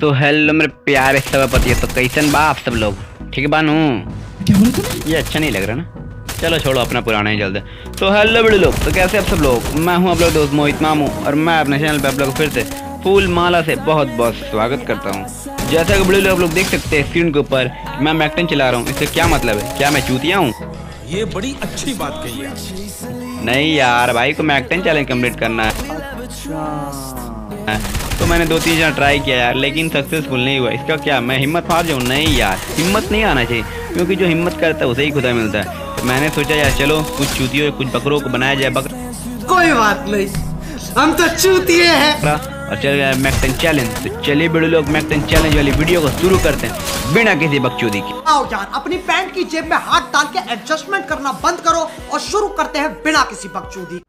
तो हेलो मेरे प्यारे सभापति तो कैसन बा आप सब लोग? ठीक है बानू क्या बोला ये अच्छा नहीं लग रहा ना? चलो छोड़ो अपना पुराना ही चलते तो हेलो बड़े लोग तो कैसे आप सब लोग? मैं हूँ आप लोग दोस्त मोहित मामू और मैं अपने चैनल पे आप लोग फिर से फूल माला से बहुत बहुत स्वागत करता हूँ। जैसा कि बड़े लोग आप लोग देख सकते हैं स्क्रीन के ऊपर मैं मैक्टन चला रहा हूँ। इससे क्या मतलब है? क्या मैं चूतिया हूँ? ये बड़ी अच्छी बात कही नहीं यार भाई को मैक्टन चैलेंज कंप्लीट करना है। तो मैंने दो तीन जगह ट्राई किया यार लेकिन सक्सेसफुल नहीं हुआ। इसका क्या मैं हिम्मत हार जाऊँ? नहीं यार हिम्मत नहीं आना चाहिए क्योंकि जो हिम्मत करता है उसे ही खुदा मिलता है। तो मैंने सोचा यार चलो कुछ चूतियों कुछ बकरों को बनाया जाए बकरा कोई बात नहीं। हम तो चूतिए हैं। और चल गया मैक्टन चैलेंज तो चलिए बड़े लोग मैक्टन चैलेंज वाली वीडियो को शुरू करते हैं बिना किसी बकचोदी के। आओ यार अपनी पैंट की जेब में हाथ डाल के एडजस्टमेंट करना बंद करो और शुरू करते हैं बिना किसी बकचोदी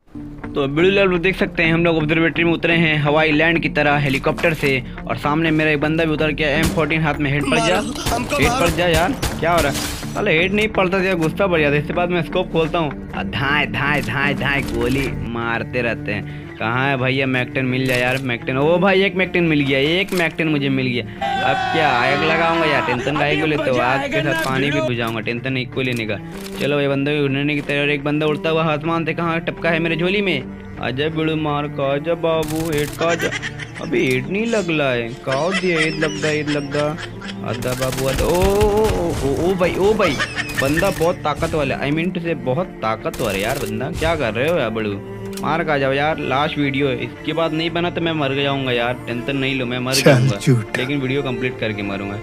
तो बिल्कुल लोग देख सकते हैं हम लोग ऑब्जर्वेटरी में उतरे हैं हवाई लैंड की तरह हेलीकॉप्टर से और सामने मेरा एक बंदा भी उतर गया एम फोर्टीन हाथ में हेड पड़ जा। हेड पड़ जा यार क्या हो रहा है? अरे हेड नहीं पड़ता था गुस्सा पड़ जाता इसके बाद मैं स्कोप खोलता हूँ। धाए धाए धाए धाए गोली मारते रहते हैं। कहाँ है भैया मैक्टन मिल जाए यार मैक्टन ओ भाई एक मैक्टन मिल गया एक मैक्टन मुझे मिल गया। अब क्या आग लगाऊँगा यार टेंशन का को लेते हो आग के साथ पानी भी बुझाऊँगा टेंशन एक को लेने का। चलो ये बंदा भी उड़ने की तरह एक बंदा उड़ता हुआ आसमान से कहाँ टपका है मेरे झोली में। अजय बिड़ू मार का आजा बाबू हेड का अभी हेड नहीं लग रहा है काओ दिया हेड लग रहा हेड लग रहा अदा बाबू अदा ओ ओ, ओ ओ ओ भाई ओ भाई। बंदा बहुत ताकत वाला आई मीन टू से बहुत ताकतवर है यार बंदा। क्या कर रहे हो यार बड़ू? मार का जाओ यार। लास्ट वीडियो है। इसके बाद नहीं बना तो मैं मर जाऊँगा यार। टेंशन नहीं लो मैं मर जाऊँगा। लेकिन वीडियो कंप्लीट करके मरूँगा।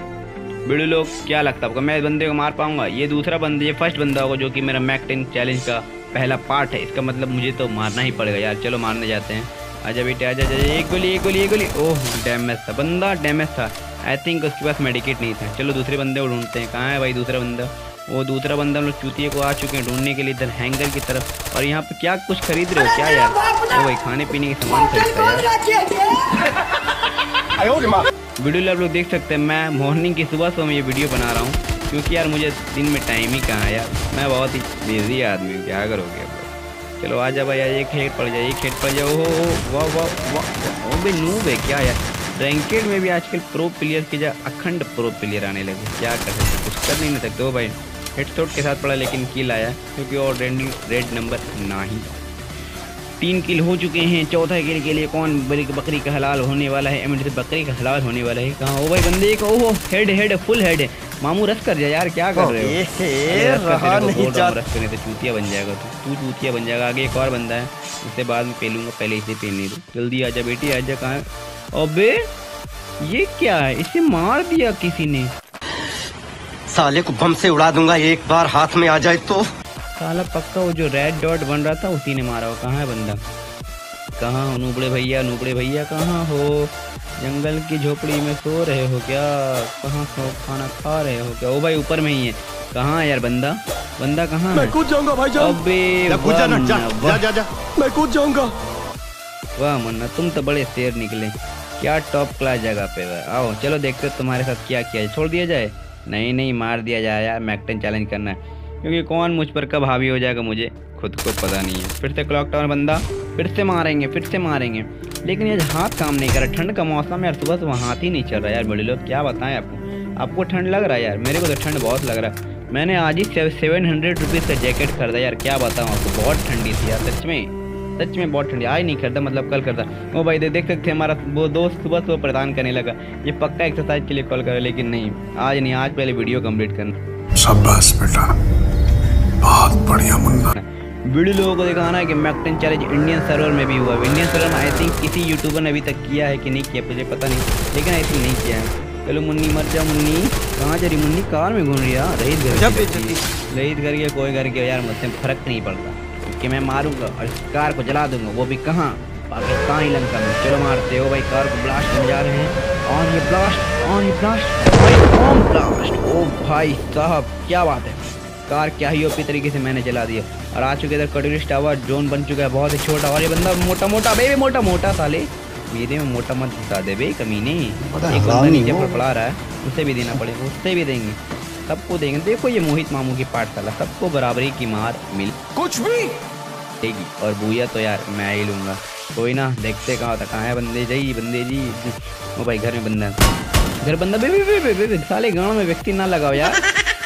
वीडियो लोग क्या लगता है आपको? मैं इस बंदे को मार पाऊँगा? ये दूसरा बंदा ये फ़र्स्ट बंदा होगा जो कि मेरा मैक टेन चैलेंज का पहला पार्ट है। इसका मतलब मुझे तो मारना ही पड़ेगा यार। चलो मारने जाते हैं। आजा बेटे आजा आजा एक गोली एक गोली एक गोली। ओह डैमेज था बंदा डैमेज था। आई थिंक उसके पास मेडिकेट नहीं था। चलो दूसरे बंदे को ढूंढते हैं। कहाँ है भाई दूसरा बंदा? वो दूसरा बंदा हम लोग चूतिए को आ चुके हैं ढूँढने के लिए इधर हैंगर की तरफ़। और यहाँ पे क्या कुछ खरीद रहे हो? क्या यार? ओ भाई खाने पीने के सामान खरीदता है यार। वीडियो आप लोग देख सकते हैं मैं मॉर्निंग की सुबह सुबह में ये वीडियो बना रहा हूँ। क्योंकि यार मुझे दिन में टाइम ही कहाँ यार? मैं बहुत ही बिज़ी आदमी हूँ क्या करोगे? चलो आ जा भाई एक हेड पड़ जाए एक हेड पड़ जाए ओहो वाह वाह वाह वो भी नूब है क्या यार? रैंकेड में भी आजकल प्रो प्लेयर की जगह अखंड प्रो प्लेयर आने लगे, क्या कर सकते कुछ कर नहीं सकते हो भाई हेड शॉट के साथ पड़ा लेकिन किल आया, क्योंकि और रेड रेड नंबर ना ही तीन किल हो चुके हैं, चौथा किल के लिए कौन बकरी का हलाल होने वाला है? एमिड से बकरी का हलाल होने वाला है, कहाँ? ओ भाई, बंदे का ओहो हेड हेड फुल हेड है। मामू रस कर जा यार क्या कर रहे हो? रहा हूँ, रस करने से चूतिया बन जाएगा तू तू चूतिया बन जाएगा आगे एक और बंदा है उससे बाद में पेलूँगा पहले इसे पेलने दो। जल्दी आजा बेटी आजा कहाँ है? अबे ये क्या है? इसे मार दिया किसी ने। साले को बम से उड़ा दूँगा एक बार हाथ में आ जाए तो। साला पक्का वो जो रेड डॉट बन रहा था उसी ने मारा हो कहाँ है बंदा? कहाँ हो? नूबड़े भैया नूबड़े भैया कहाँ हो? जंगल की झोपड़ी में सो रहे हो क्या? कहाँ सो खाना खा रहे हो क्या? ओ भाई ऊपर में ही है। कहाँ यार बंदा? बंदा कहाँ है? कूद जाऊँगा भाई अबे कूद जा जा, जा, जा, जा। मैं कूद जाऊँगा। वाह मुन्ना तुम तो बड़े शेर निकले। क्या टॉप क्लास जगह पे है आओ चलो देखते हो तुम्हारे साथ क्या किया जाए। छोड़ दिया जाए? नहीं नहीं मार दिया जाए यार मैकटन चैलेंज करना है। क्योंकि कौन मुझ पर कब हावी हो जाएगा मुझे? खुद को पता नहीं है। फिर से क्लॉक टावर बंदा। फिर से मारेंगे फिर से मारेंगे। लेकिन ये हाथ काम नहीं कर रहा, ठंड का मौसम यार, सुबह सुबह हाथ ही नहीं चल रहा यार, बड़े लोग, क्या बताएँ आपको? आपको ठंड लग रहा है यार, मेरे को तो ठंड बहुत लग रहा है। मैंने आज ही सेवन हंड्रेड रुपीज़ का जैकेट खरीदा यार, क्या बताऊँ आपको, बहुत ठंडी थी यार, सच में। सच में बहुत ठंडी, आज नहीं करता मतलब कल करता वो भाई देख देख सकते हमारा वो दोस्त सुबह सुबह प्रदान करने लगा। ये पक्का एक्सरसाइज के लिए कॉल करे लेकिन नहीं, आज नहीं, आज पहले वीडियो कंप्लीट करना। बेटा, बहुत बढ़िया मुन्ना। वीडियो लोगों को दिखाना है कि मैकटन चैलेंज इंडियन सर्वर में भी हुआ है। इंडियन सर्वर में आई थिंक किसी यूट्यूबर ने अभी तक किया है कि नहीं किया मुझे पता नहीं। लेकिन आई थिंक नहीं किया है। चलो मुन्नी मर जा मुन्नी। कहाँ जा रही मुन्नी? कार में घूम रही है रहीत घर की रहीत घर के कोई घर के यार मुझसे फ़र्क नहीं पड़ता। क्योंकि मैं मारूँगा और इस कार को जला दूँगा। वो भी कहाँ? पाकिस्तान ही लंका में। चलो मारते हो भाई कार को ब्लास्ट करने जा रहे हैं। ऑन ये ब्लास्ट ऑन ये ब्लास्ट ऑन ब्लास्ट ओ भाई साहब क्या बात है। कार क्या ही ओपी तरीके से मैंने चला दिया और आ चुके इधर कटोरिस्ट टावर जोन बन चुका है बहुत ही छोटा। और ये बंदा मोटा मोटा बे मोटा मोटा साले मेरे में मोटा मत घुसा दे बे कमीने एक बंदा नीचे पर पड़ा रहा है उसे भी देना पड़ेगा उससे भी देंगे। सबको देंगे। देखो ये मोहित मामू की पाठशाला सबको बराबरी की मार मिल कुछ भी। देगी। और भूया तो यार मैं ही लूँगा। कोई ना देखते कहाँ था कहाँ है बंदे जी बंदे जी। ओ भाई घर में बंदा घर बंदा बे बे बे बे, बे, बे साले गाँव में व्यक्ति ना लगाओ यार।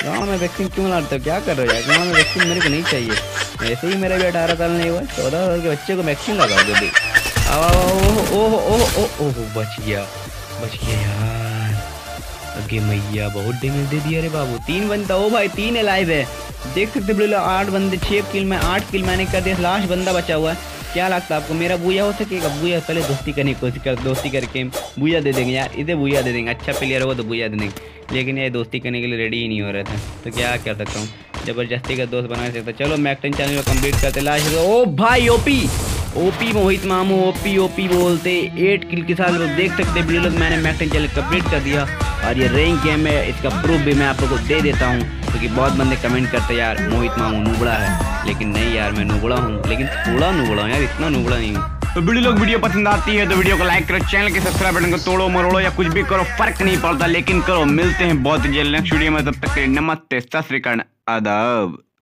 गाँव में वैक्सीन क्यों लाते हो क्या कर रहे हो यार? गाँव में वैक्सीन मेरे को नहीं चाहिए। ऐसे ही मेरा भी अठारह साल नहीं हुआ, चौदह साल के बच्चे को वैक्सीन लगाओ जल्दी ओह ओह ओह ओह ओह, बच गया बच गया यार। अगे मैया, बहुत डैमेज दे दिया रे बाबू। तीन बंदा, ओ भाई, तीन लाइव है। देख सकते बोले, आठ बंदे, छह किल में, आठ किल मैंने कर दिया लास्ट बंदा बचा हुआ है। क्या लगता है आपको? मेरा बुया हो सकेगा? बुया पहले दोस्ती करने की कोशिश कर, दोस्ती करके बुया दे देंगे यार, इधर बुया दे देंगे अच्छा प्लेयर होगा तो बुया दे देंगे। लेकिन ये दोस्ती करने के लिए रेडी ही नहीं हो रहे थे। तो क्या कर सकता हूँ? ज़बरदस्ती का दोस्त बना सकता चलो मैकटन चैनल को कंप्लीट करते लास्ट ओ भाई ओपी ओपी मोहित मामू ओपी ओपी बोलते एट किल के साथ लोग देख सकते वीडियो लोग। मैंने मैकटन चैनल कंप्लीट कर दिया। और ये रैंक गेम है, इसका प्रूफ भी मैं आप लोग को दे देता हूँ। क्योंकि तो बहुत बंदे कमेंट करते यार, मोहित मामू, नुबड़ा है। लेकिन नहीं यार, मैं नुबड़ा हूँ। लेकिन थोड़ा नुबड़ा हूँ यार, इतना नुबड़ा नहीं हूँ। तो वीडियो लोग वीडियो पसंद आती है तो वीडियो को लाइक करो चैनल के सब्सक्राइब बटन को तोड़ो, मरोड़ो या कुछ भी करो, फ़र्क नहीं पड़ता, लेकिन करो, मिलते हैं बहुत जल्द नेक्स्ट वीडियो में, तब तक के नमस्ते, सत श्रीकाल आदाब।